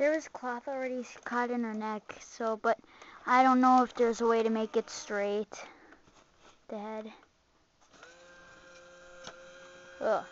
There was cloth already caught in her neck, so, but I don't know if there's a way to make it straight. The head. Ugh.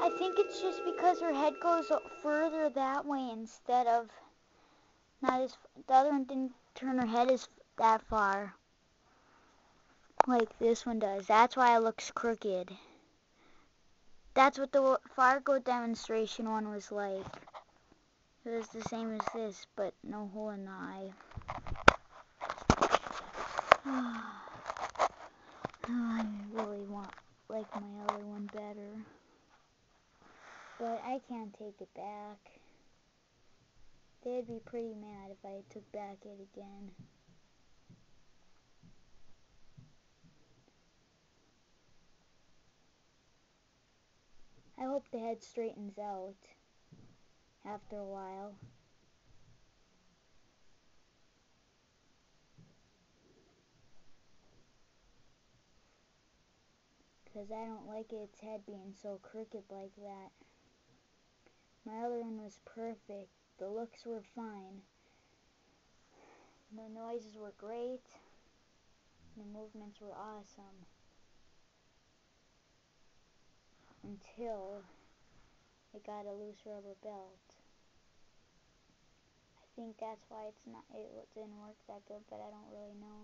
I think it's just because her head goes further that way instead of not as the other one didn't turn her head as that far like this one does. That's why it looks crooked. That's what the Fargo demonstration one was like. It was the same as this, but no hole in the eye. Oh, I really want like my other one better. But I can't take it back. They'd be pretty mad if I took back it again. I hope the head straightens out after a while. Because I don't like its head being so crooked like that. My other one was perfect. The looks were fine. The noises were great. The movements were awesome. Until it got a loose rubber belt. I think that's why it's not it didn't work that good, but I don't really know.